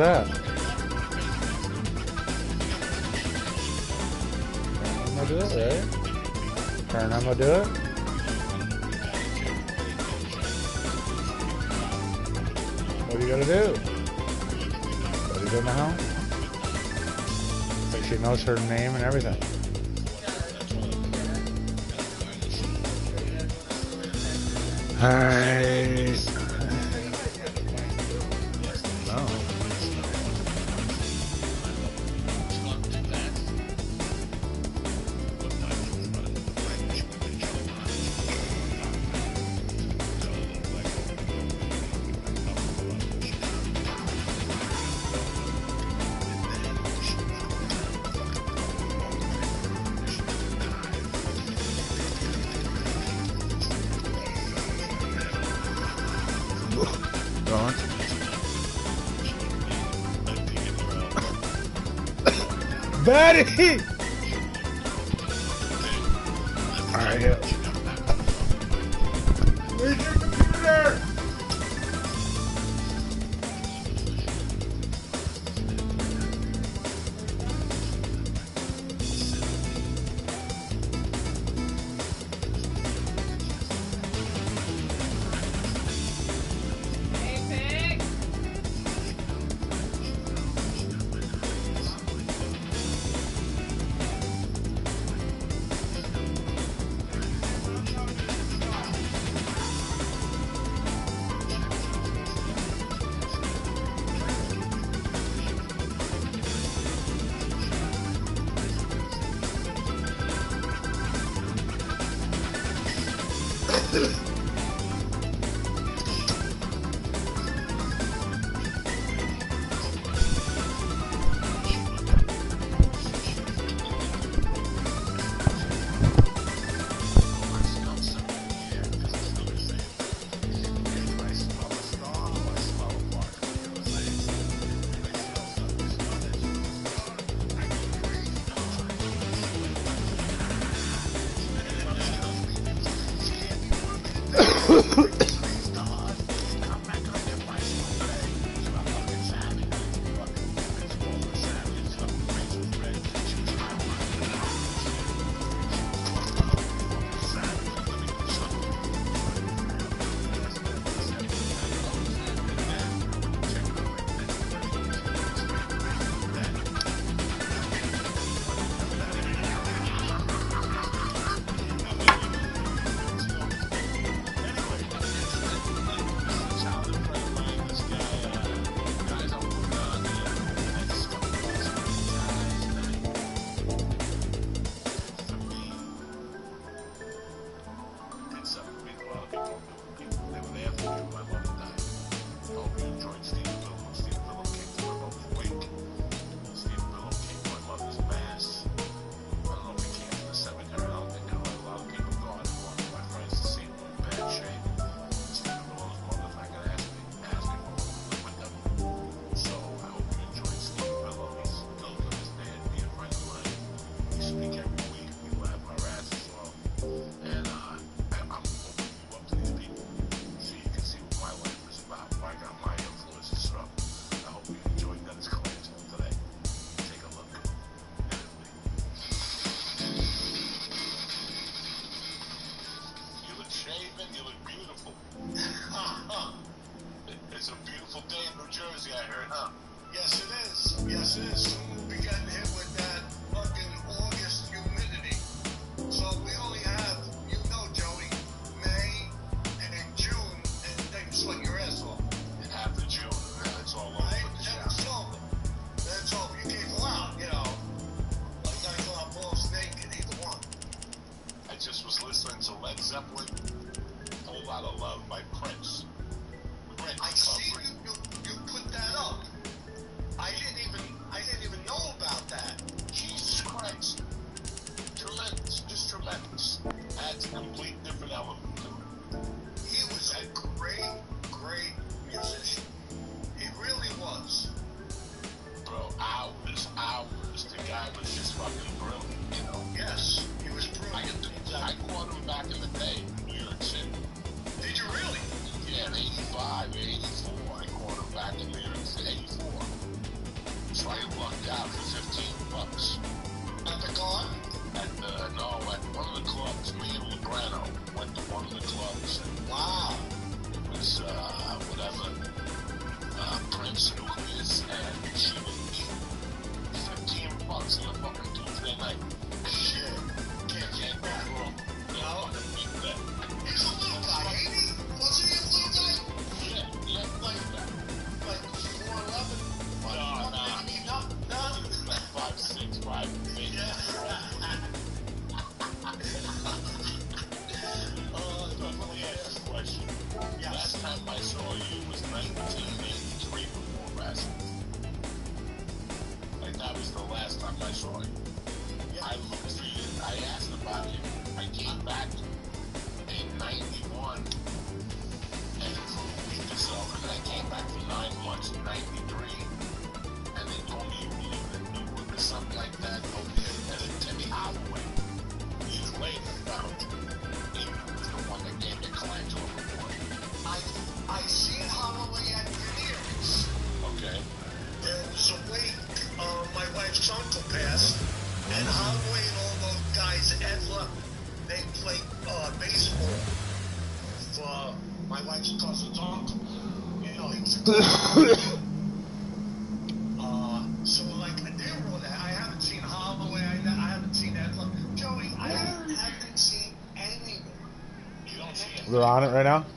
I'm gonna do it, right? Turn, I'm gonna do it. What are you gonna do? What are you doing now? Like she knows her name and everything. ganar. On it right now?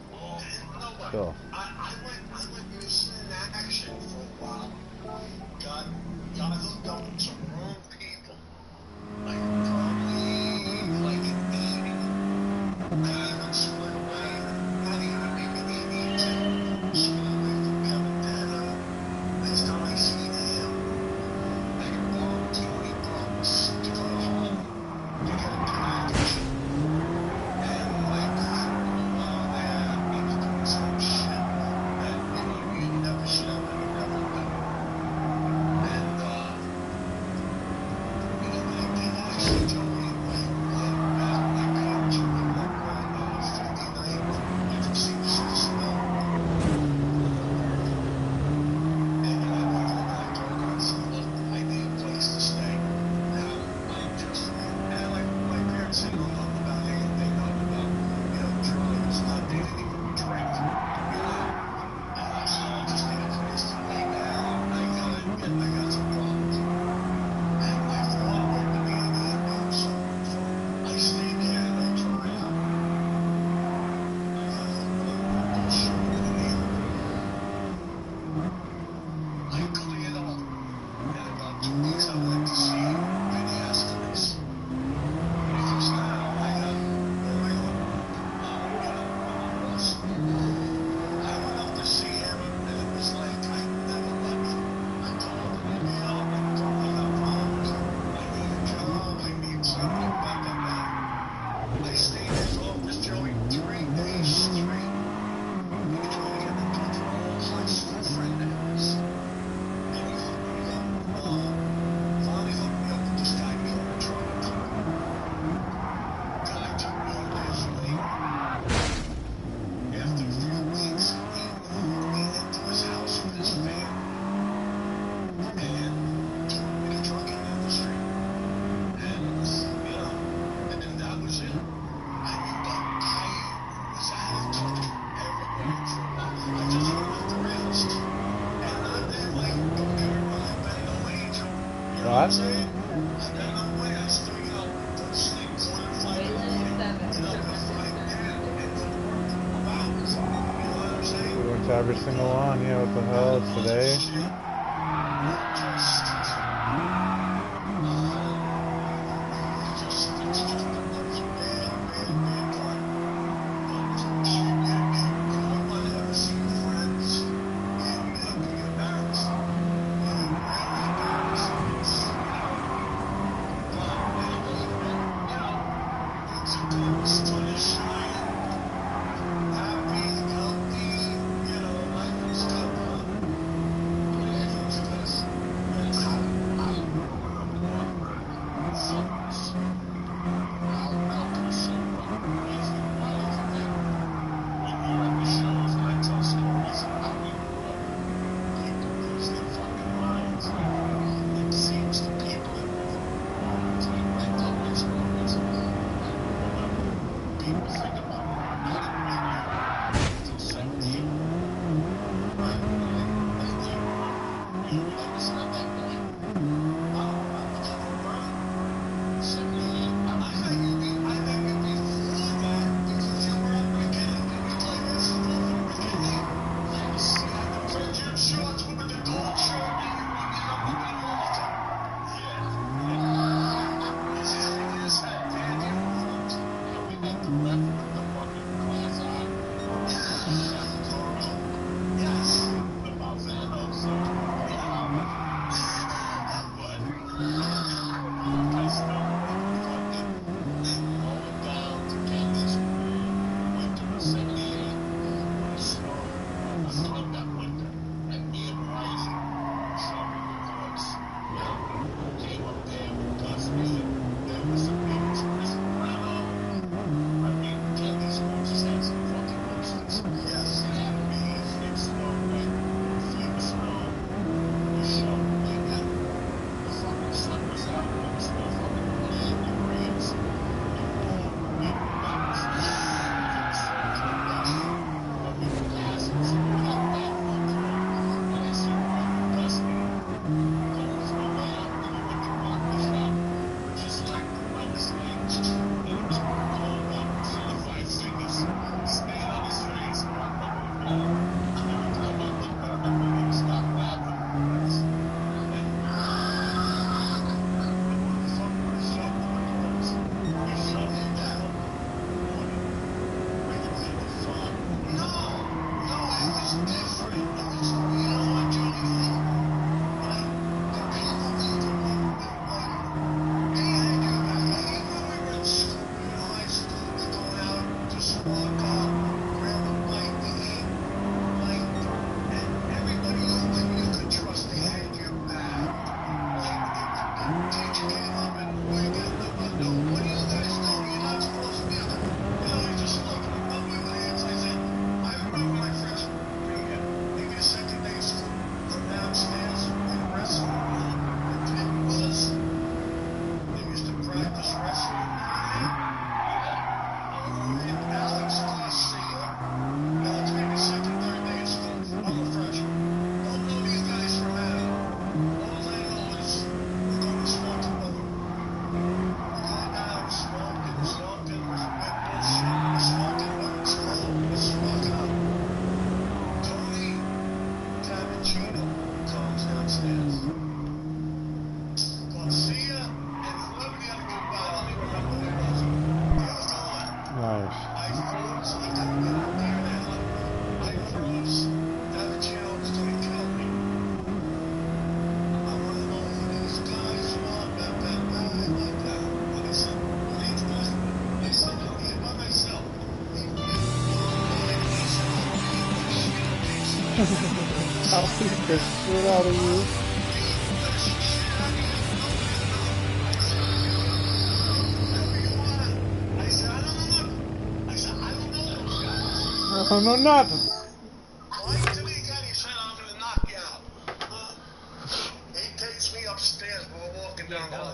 don't know nothing.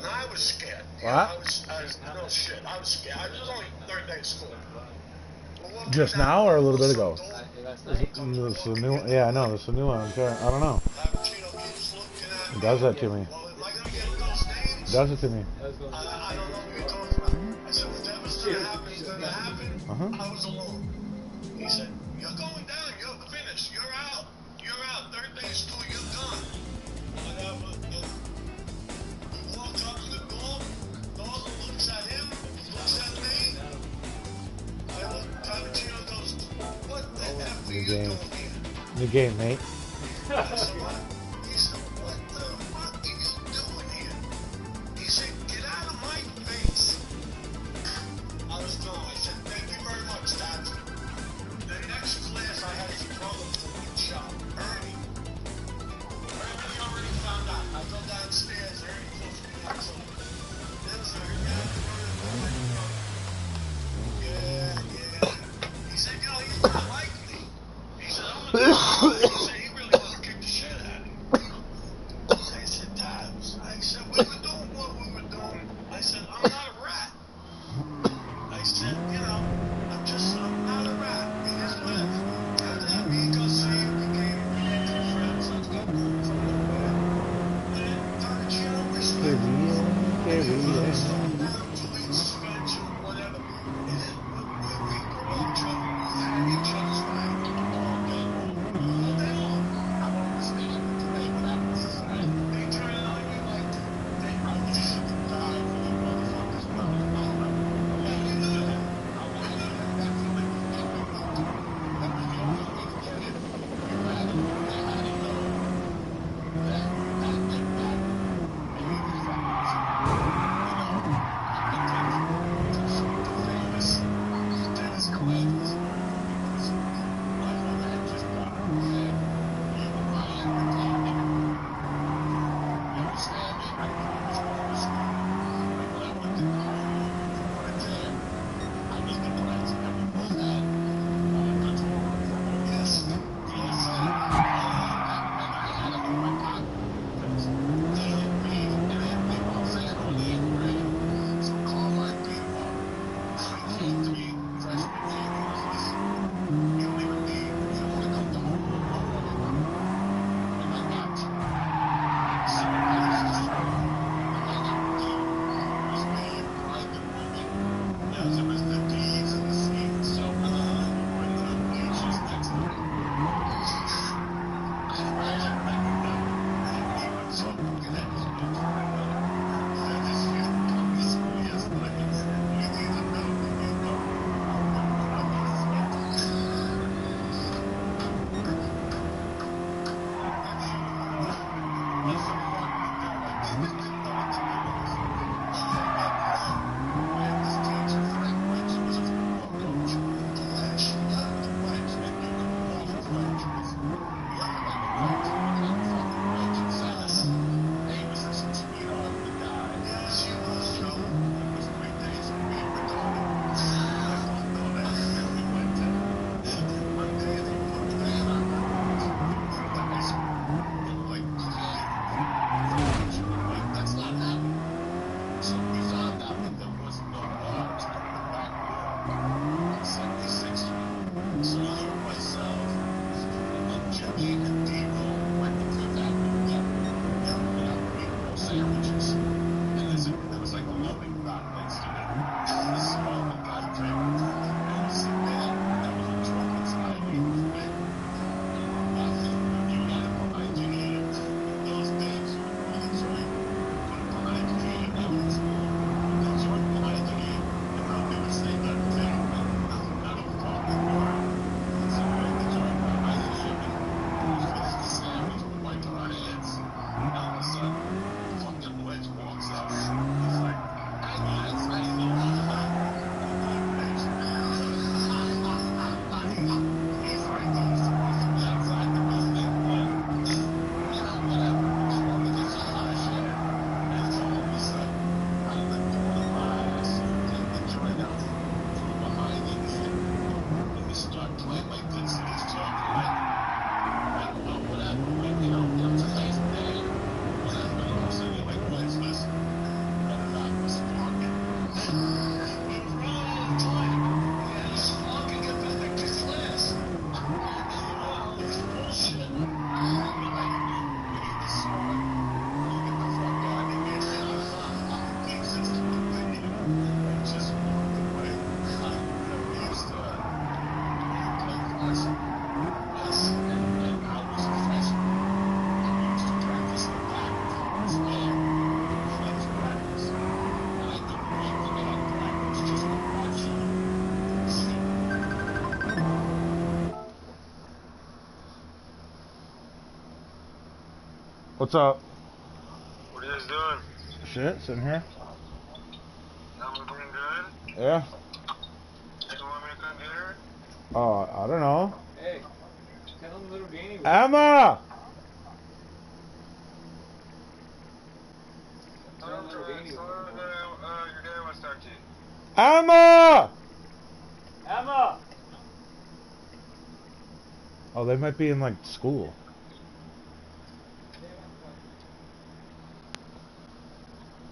i was scared. What? Yeah, I was, I was, no shit, I was scared. I was only third day of school. Just now or a little bit ago? This new, yeah, I know. This is a new one. Sure. I don't know. It does that to me. It does it to me. Game, mate. What's up? What are you guys doing? Shit, sitting here. I'm doing good. Yeah. You want me to come get her? Oh, I don't know. Hey, tell him little Danny. Emma! Tell her, tell her, tell her that uh, your dad wants to talk to you. Emma! Emma! Oh, they might be in like school.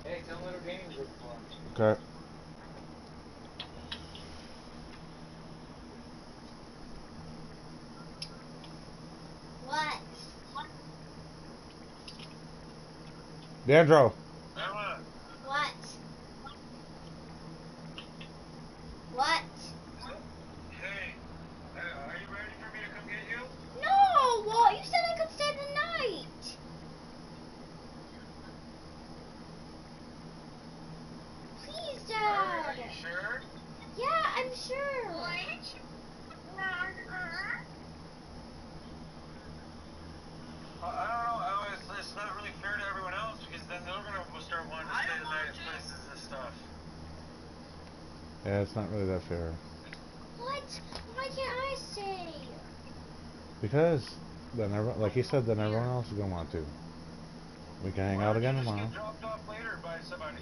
Hey, tell him little Danny was looking for him. Okay. What? Dandro. Emma, What? What? hey, uh, are you ready for me to come get you? No, Walt, you said I could stay the night. Please, Are, are Dad. you sure? Yeah, I'm sure. Uh, I don't know. I was, it's not really fair to everyone else because then they're gonna start wanting to stay the night at places and stuff. Yeah, it's not really that fair. What? Why can't I stay? Because then everyone, like he said, then everyone else is gonna want to. We can hang Why out don't you again just tomorrow. Get dropped off later by somebody.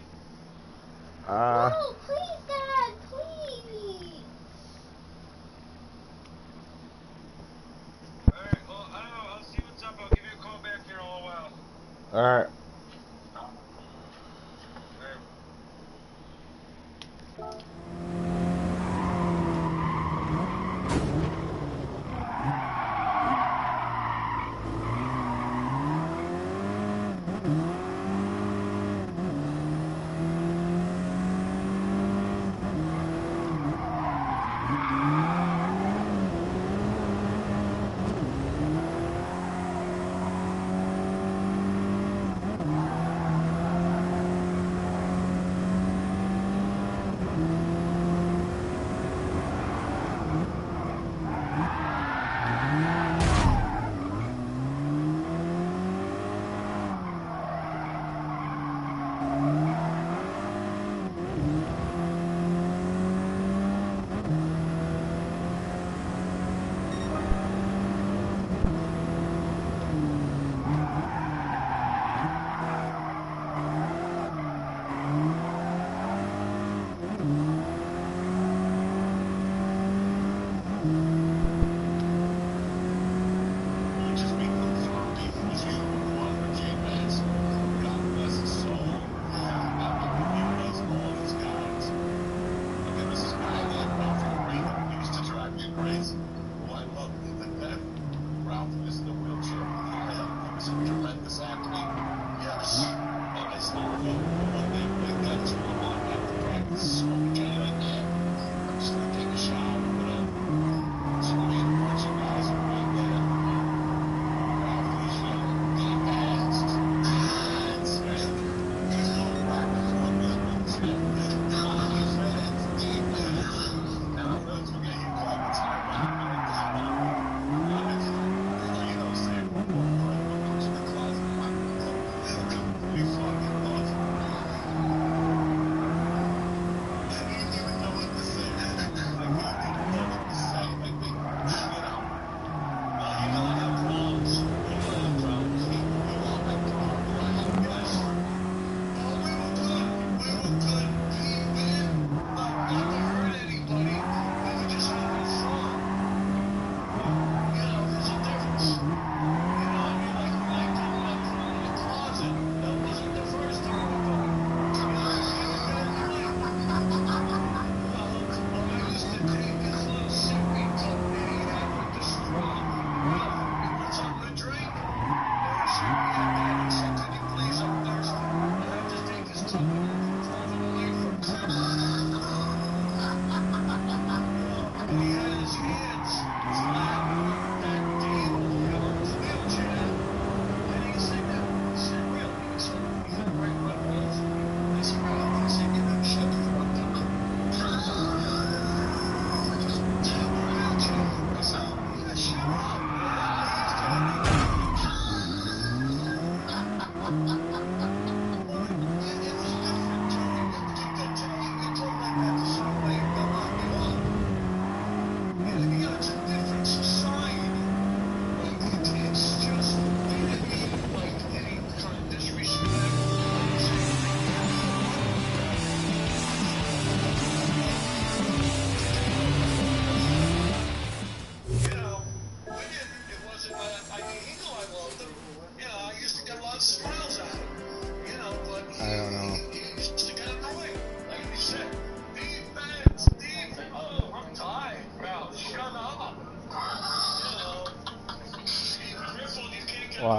Uh, no, please, Dad, please. All right. Well, I don't know. I'll see what's up. I'll give you a call back here in a little while. all right.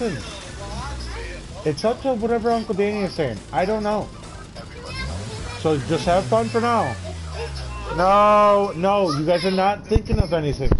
listen. It's up to whatever Uncle Danny is saying. I don't know. So just have fun for now. No, no, you guys are not thinking of anything.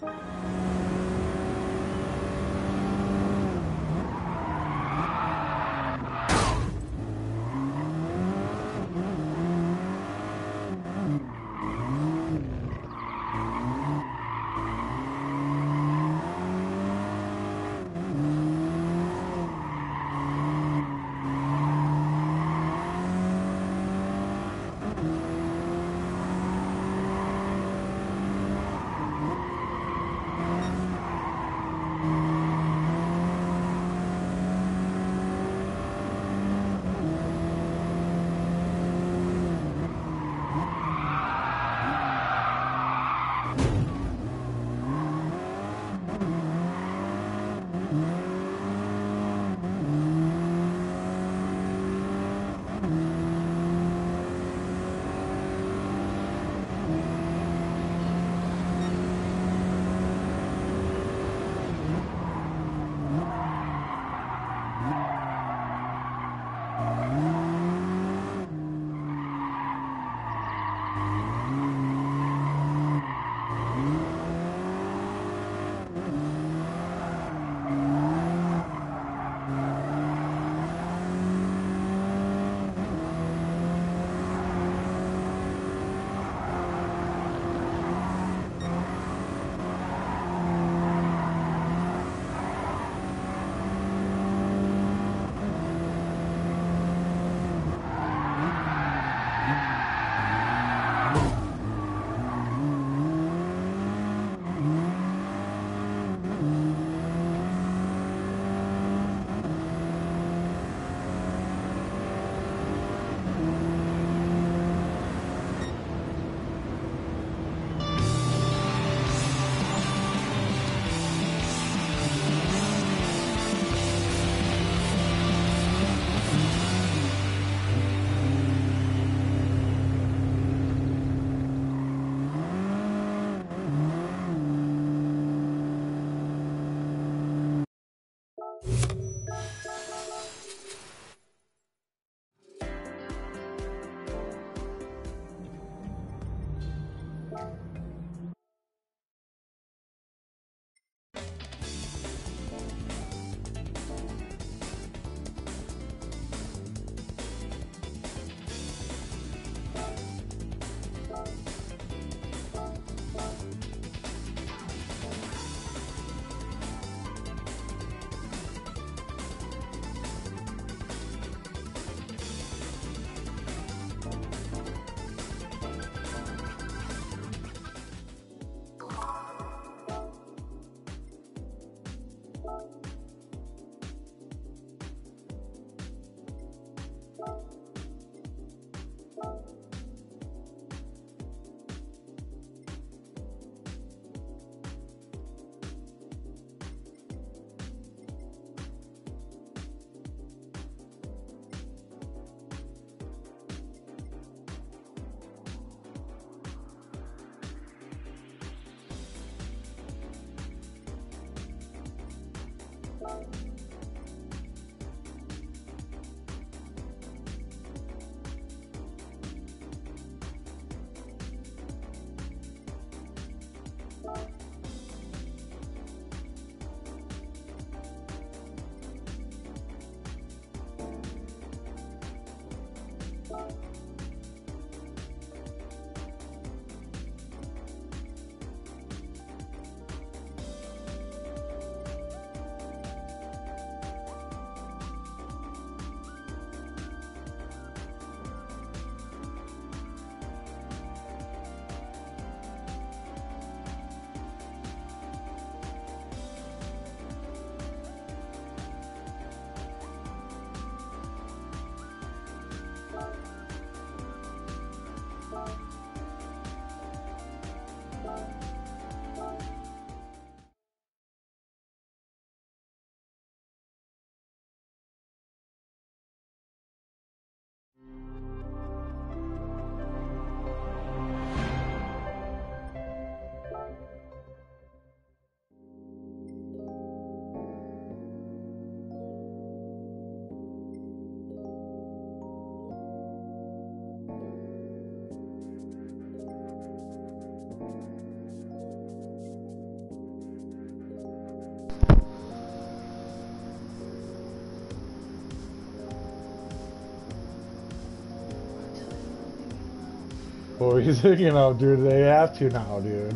you Were you thinking of, dude? They have to now, dude.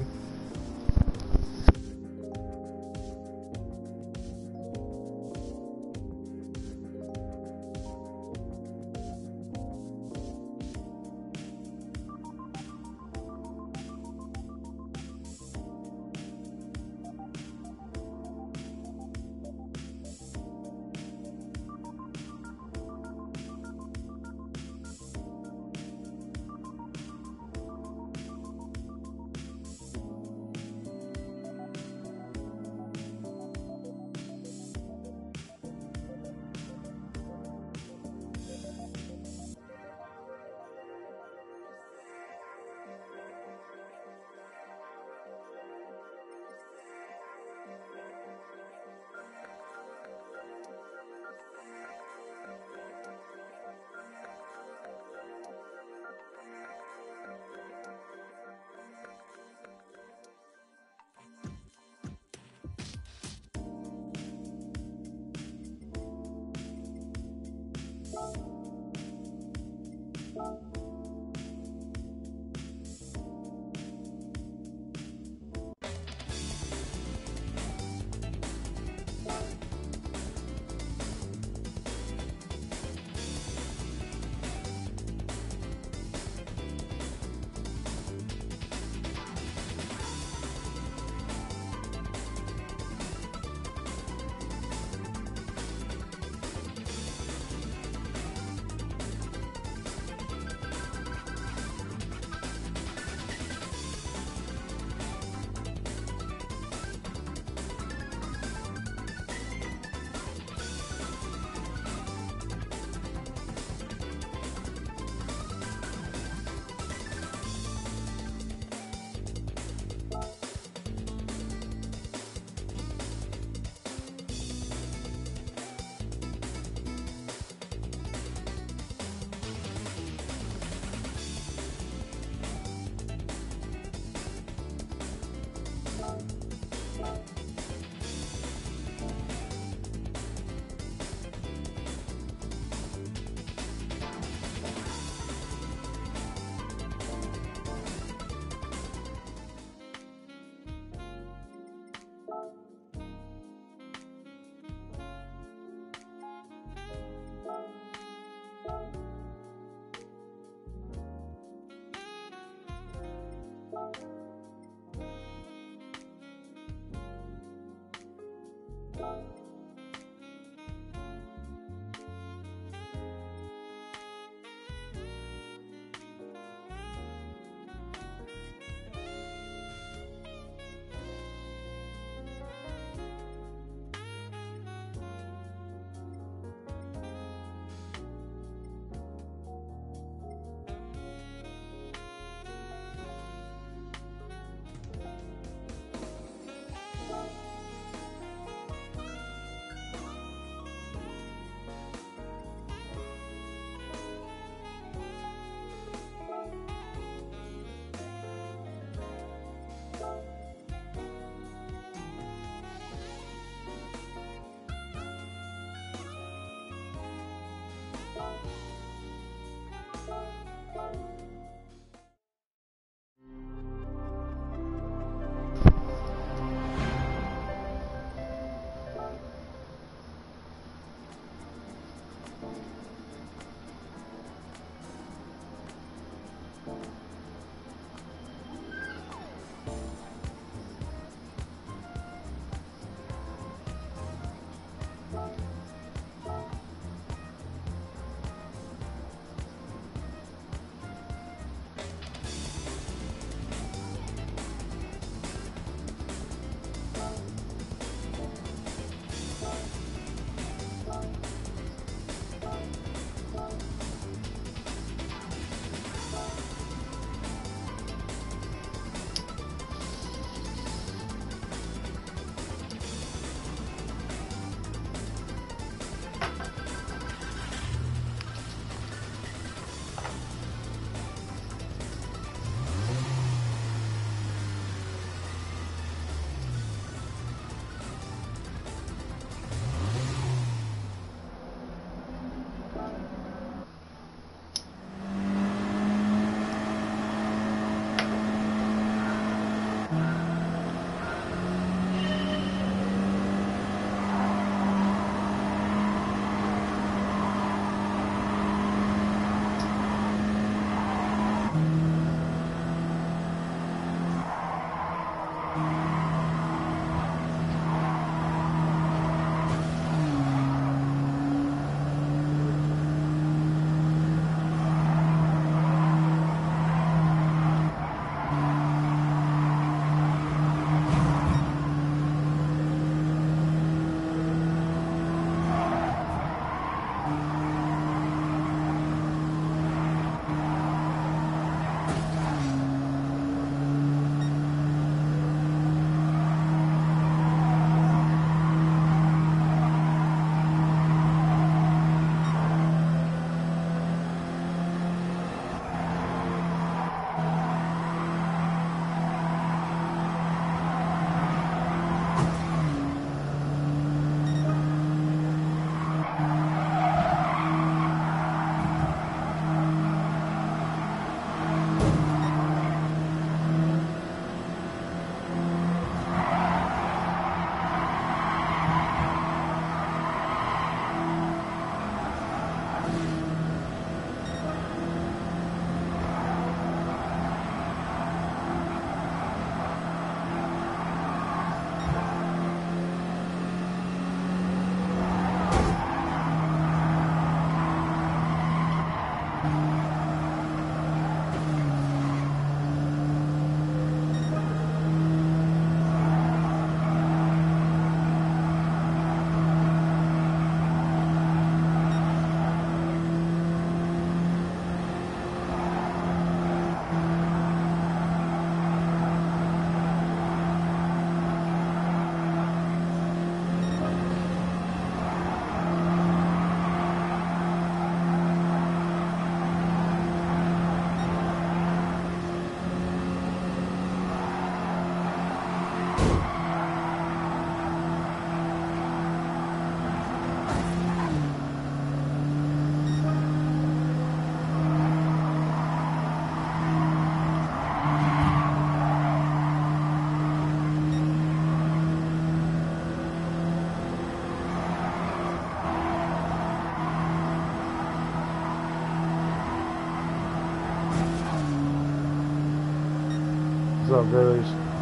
Up?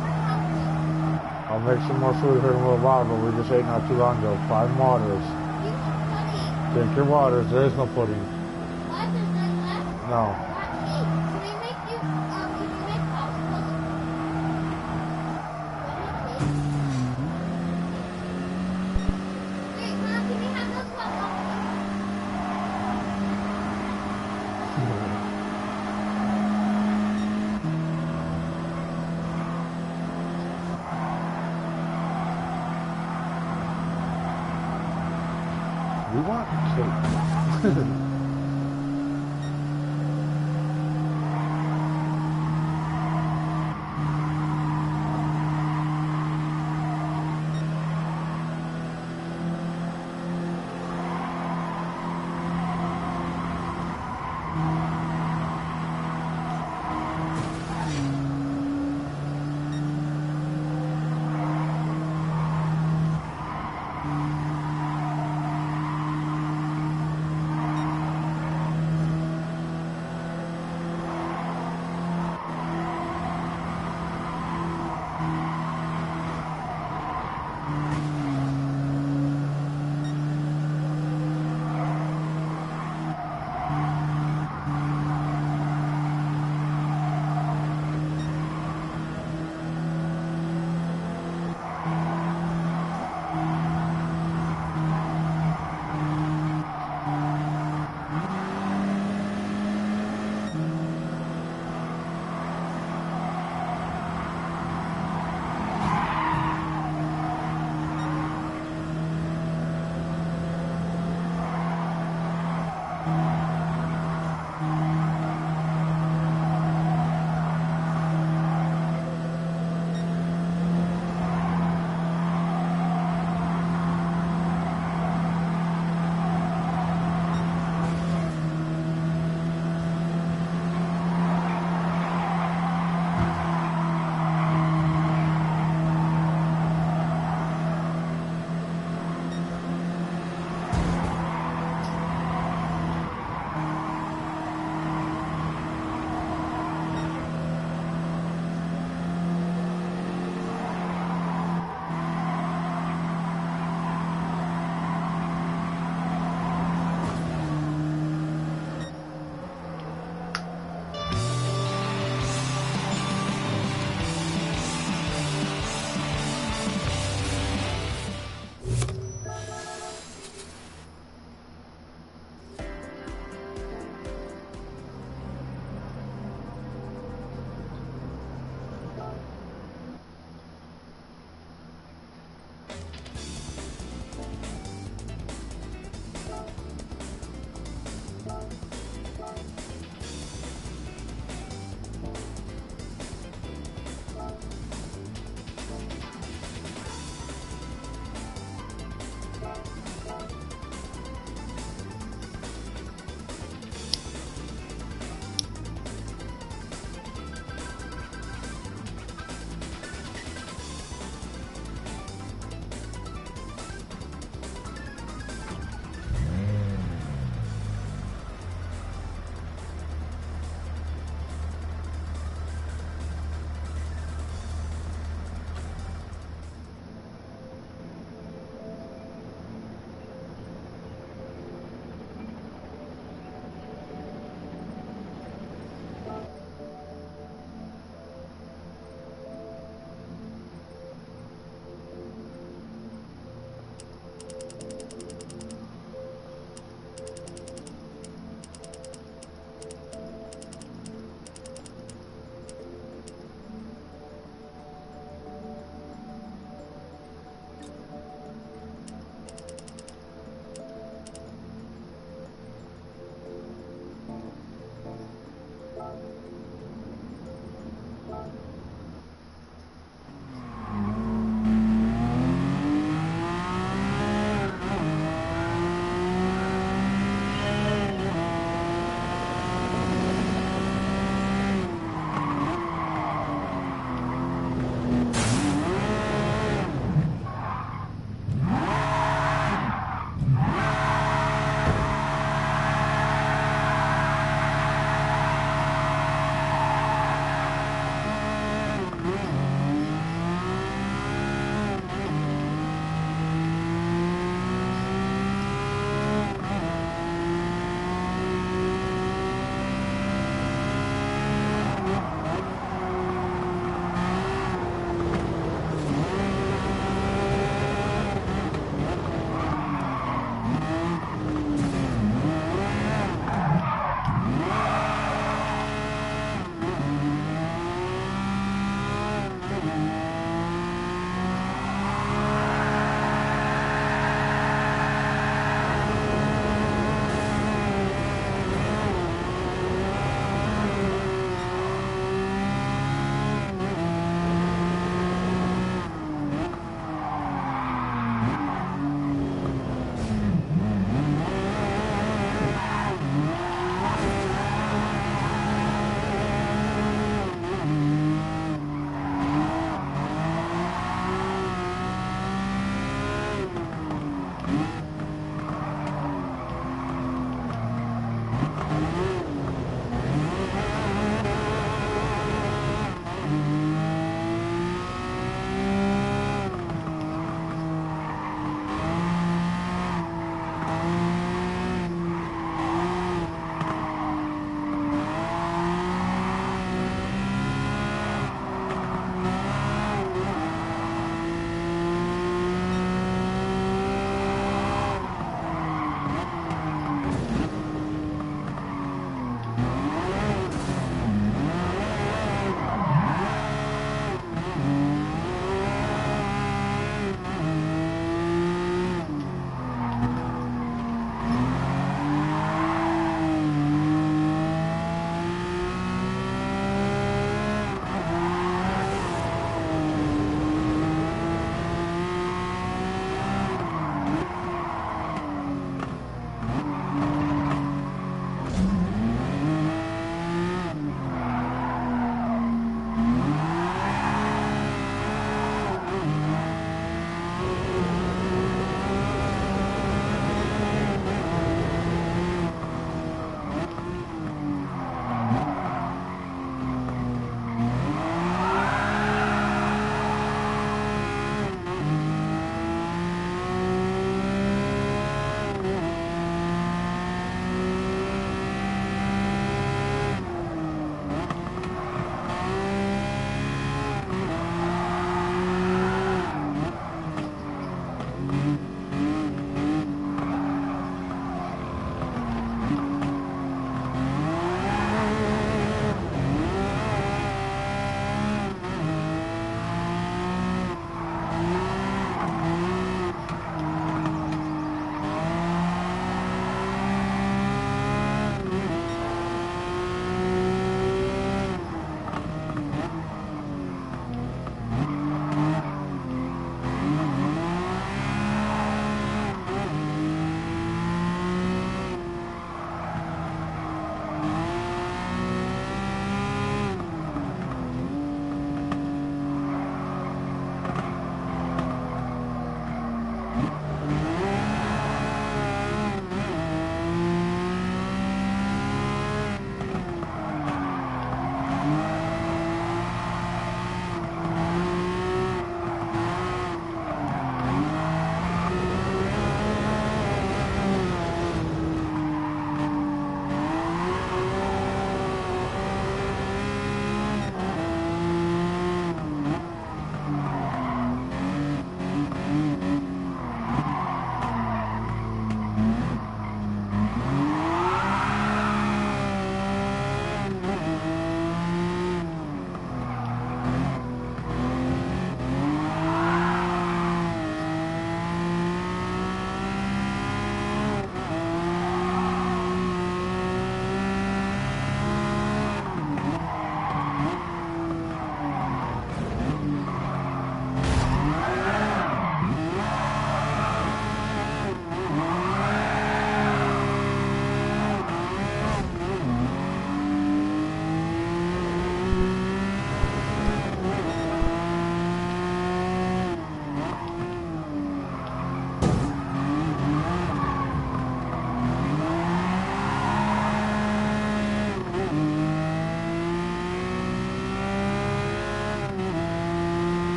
I'll make some more food here in a little while, but we just ate not too long ago. Five waters. Drink your waters. There is no pudding.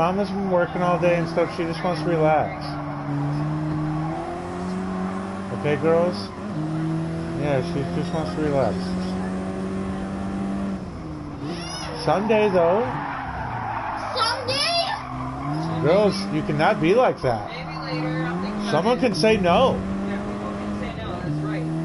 Yeah, Mama's been working all day and stuff. She just wants to relax. Okay, girls? Yeah, she just wants to relax. Sunday, though. Someday. Girls, you cannot be like that. Maybe later. I'm thinking Someone can say no. Yeah, people can say no. That's right.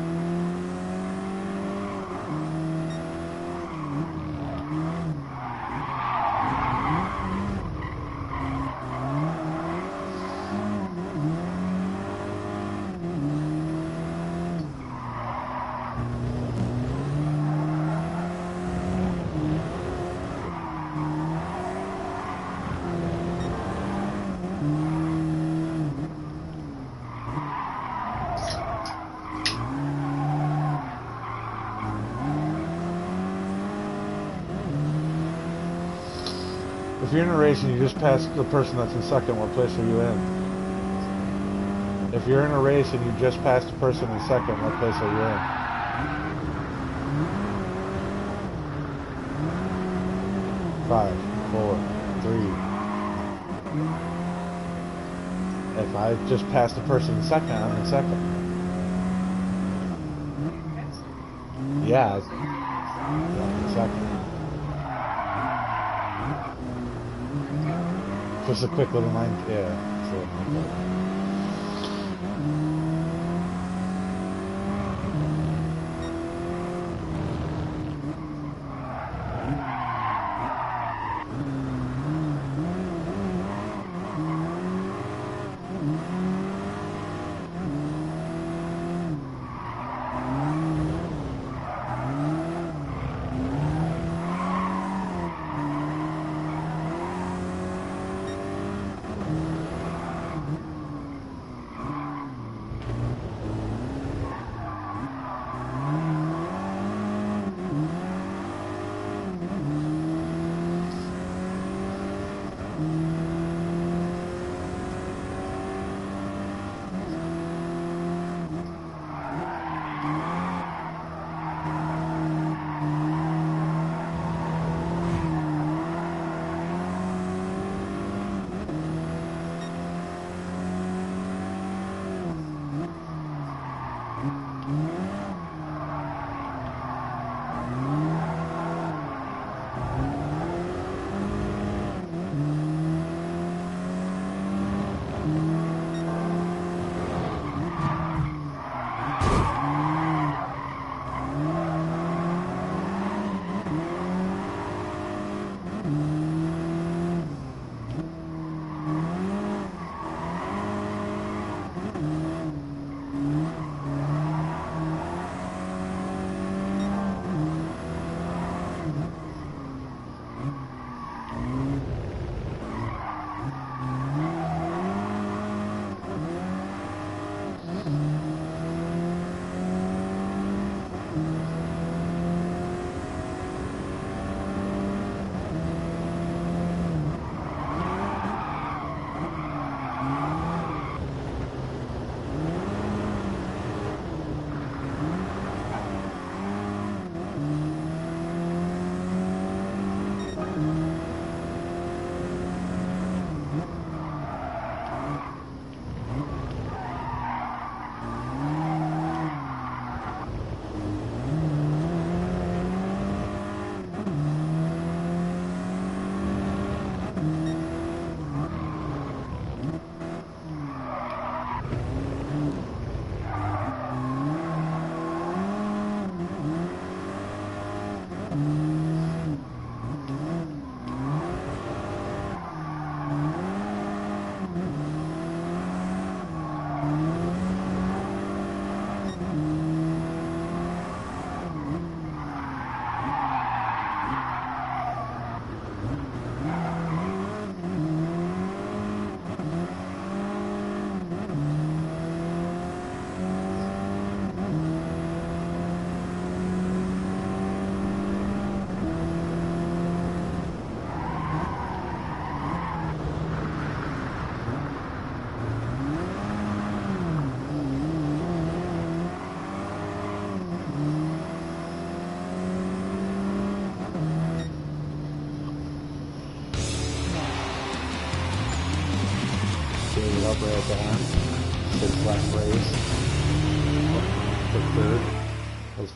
If you're in a race and you just pass the person that's in second, what place are you in? If you're in a race and you just passed the person in second, what place are you in? Five, four, three. If I just passed the person in second, I'm in second. Yeah, I'm in second. Just a quick little mind, yeah.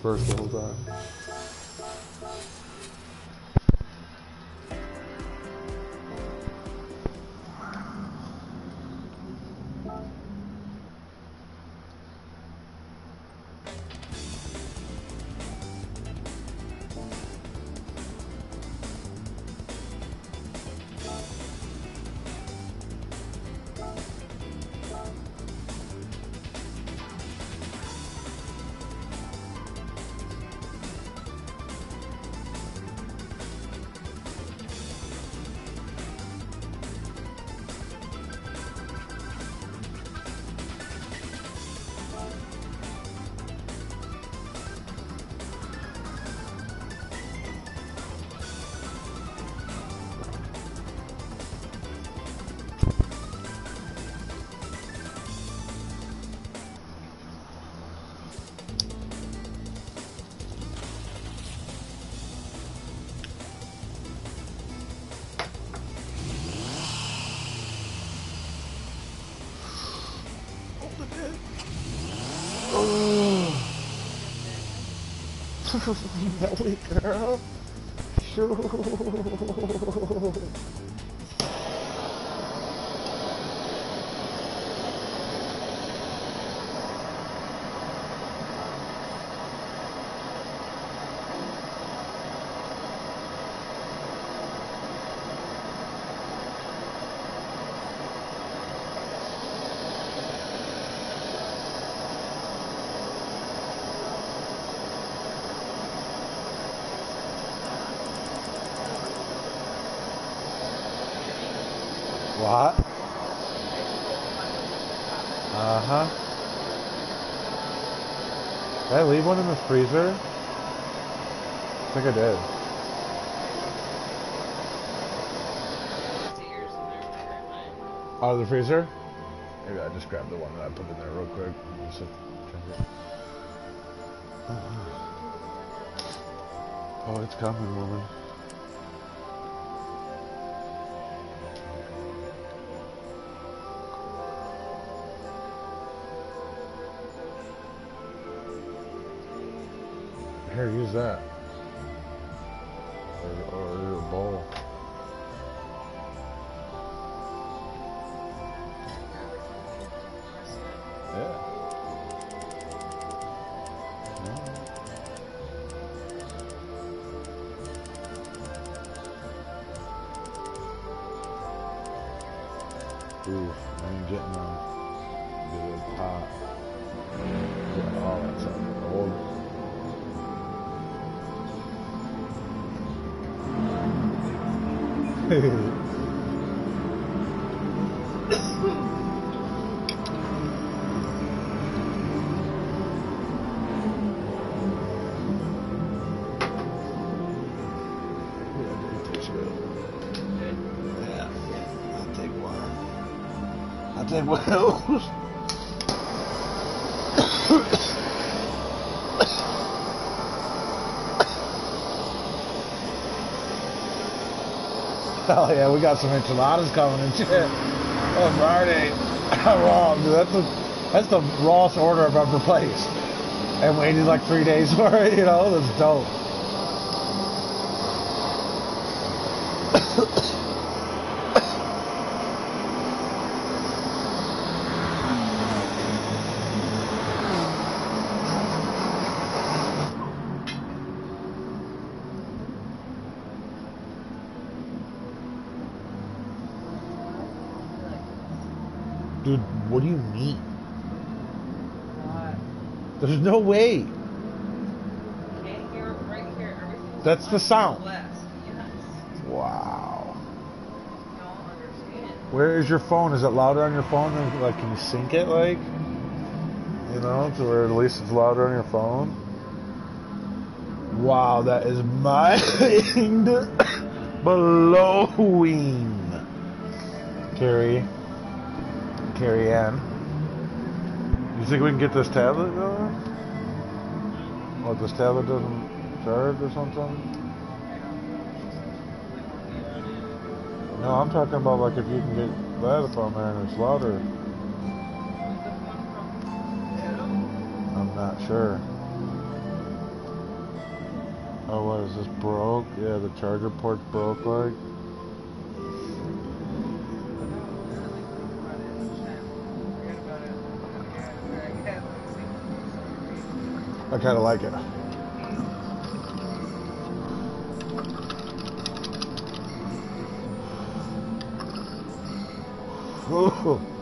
Was Belly girl. Shoo. What? Uh huh. Did I leave one in the freezer? I think I did. Out of the freezer? Maybe I just grabbed the one that I put in there real quick. Just it. Oh, it's coming, woman. Here, use that. We got some enchiladas coming shit. Oh, Friday. raw, dude. That's the, that's the rawest order I've ever placed. And waited like three days for it, you know? That's dope. Dude, what do you mean? There's no way. That's the sound. Wow. Where is your phone? Is it louder on your phone like can you sync it like? You know, to where at least it's louder on your phone. Wow, that is mind blowing. Carrie. Carrie Ann. You think we can get this tablet going? What this tablet doesn't charge or something? No, I'm talking about like if you can get that on there the slaughter. The from? I'm not sure. Oh, what is this broke? Yeah, the charger port's broke like. Kind of like it. Ooh.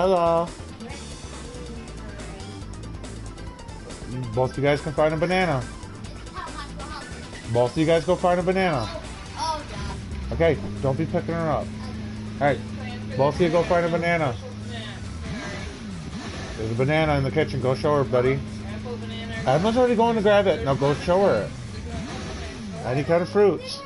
Hello. Both of you guys can find a banana. Both of you guys go find a banana. Okay, don't be picking her up. Alright, both of you go find a banana. There's a banana in the kitchen. Go show her, buddy. Emma's already going to grab it. Now go show her. Any kind of fruits.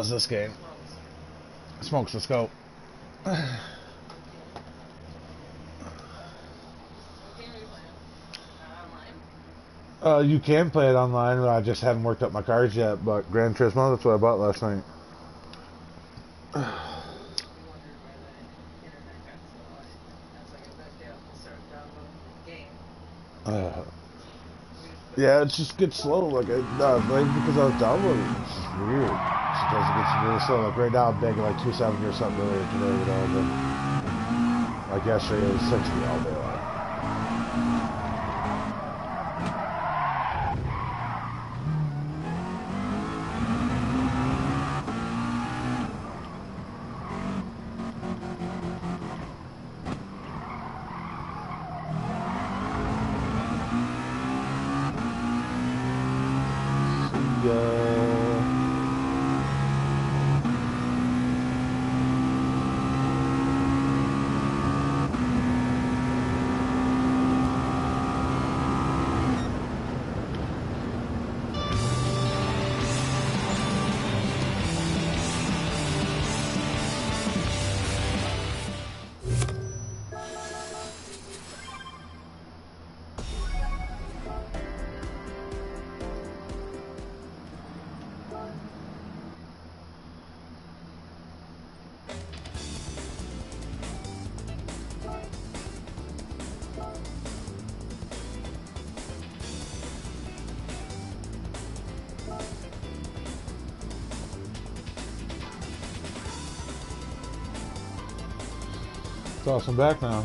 Pause this game. Smokes the scope. Uh, you can play it online, but I just haven't worked up my cards yet. But Gran Turismo, that's what I bought last night. I like, I. Uh, yeah, it just gets slow. Like, it, uh, maybe because I was downloading it. It's just weird. Sometimes it gets really slow. Like, right now, I'm begging like 270 or something earlier today, you know. But, like, yesterday, it was 60 all day long. Him back now.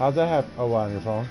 How'd that happen? Oh, wow, on your phone?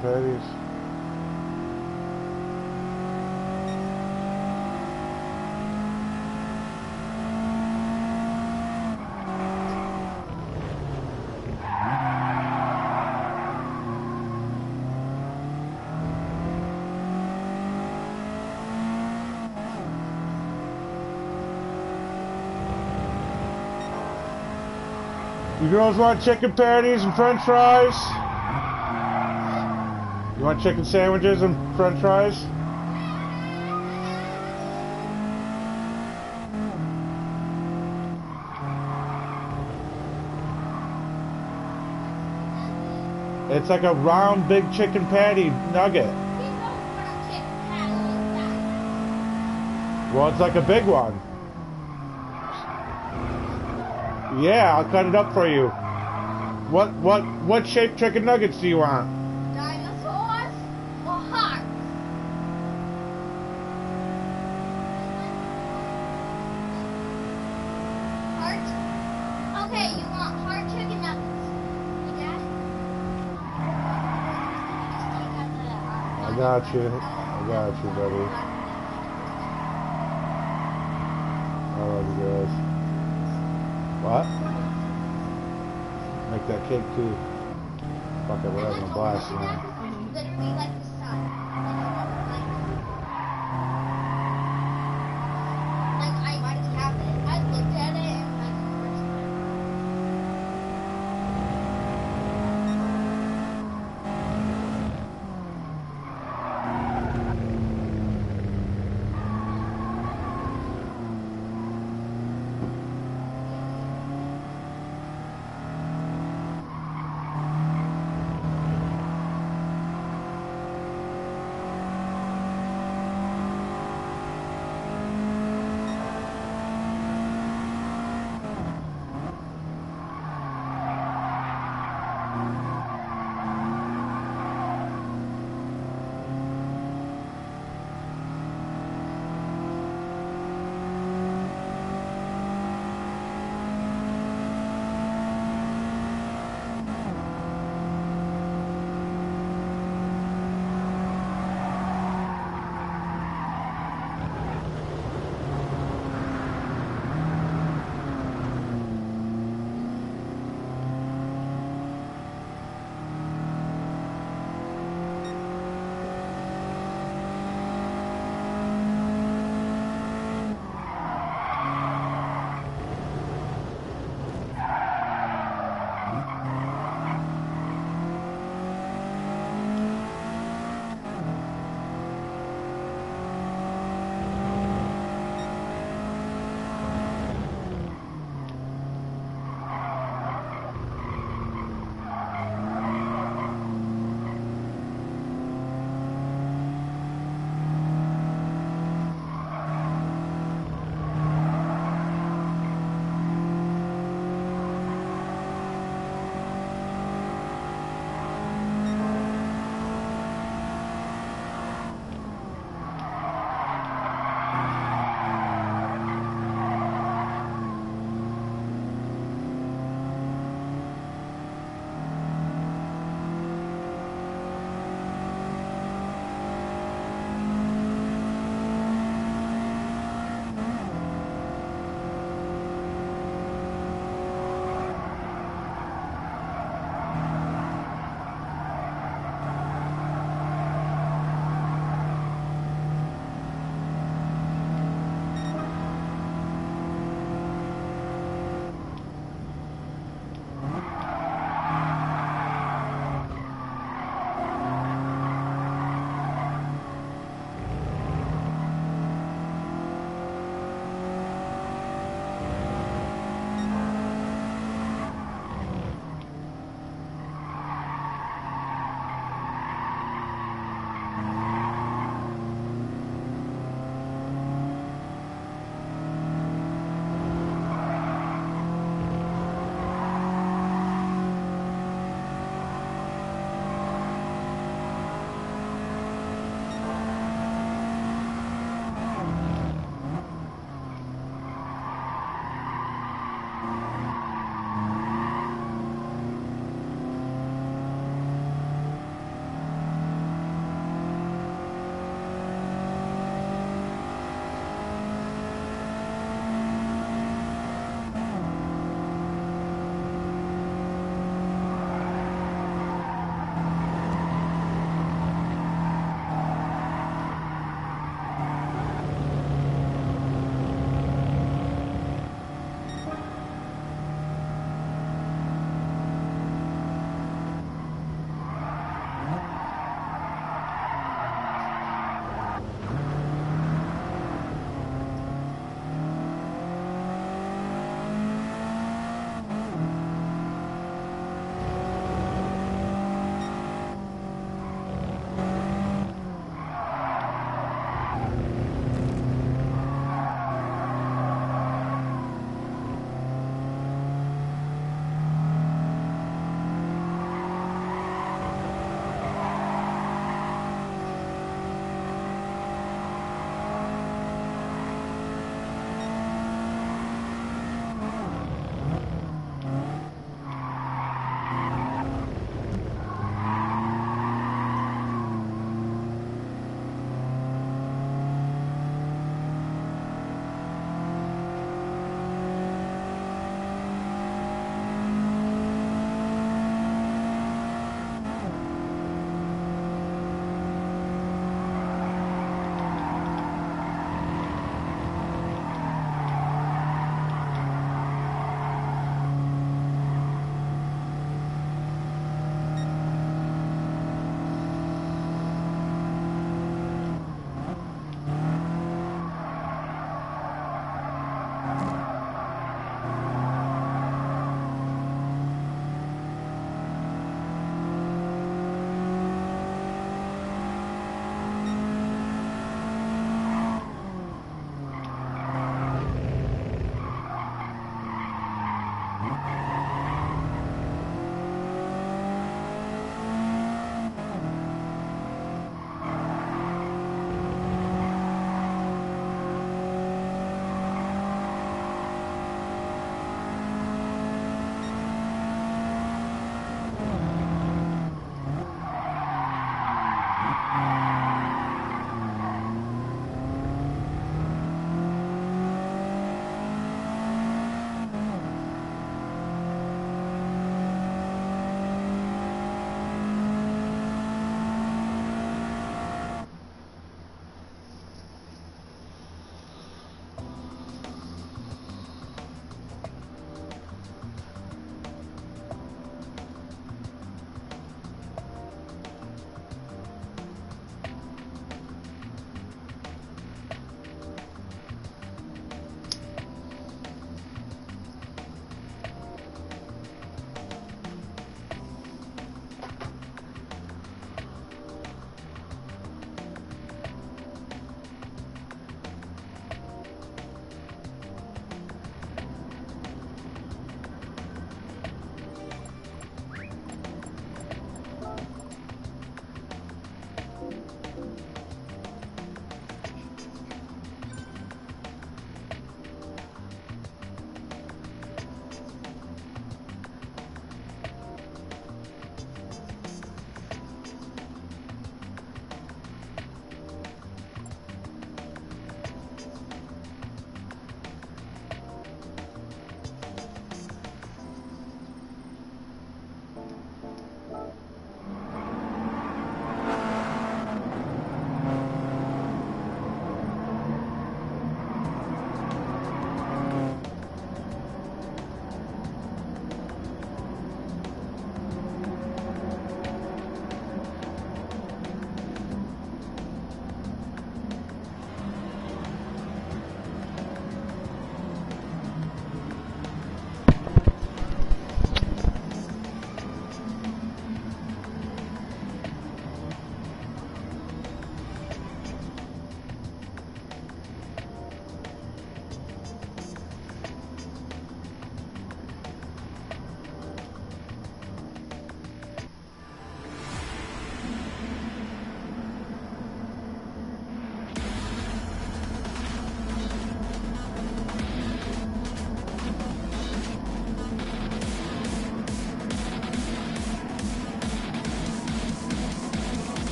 Patties. You girls want chicken patties and french fries? Want chicken sandwiches and french fries? It's like a round big chicken patty nugget. Well, it's like a big one. Yeah, I'll cut it up for you. What what what shaped chicken nuggets do you want? Dinosaurs or hearts? Heart? Okay, you want heart chicken nuggets. You got it? I got you. I got you, buddy. I love you guys. What? Make that cake too. Fuck it, we're having a blast tonight.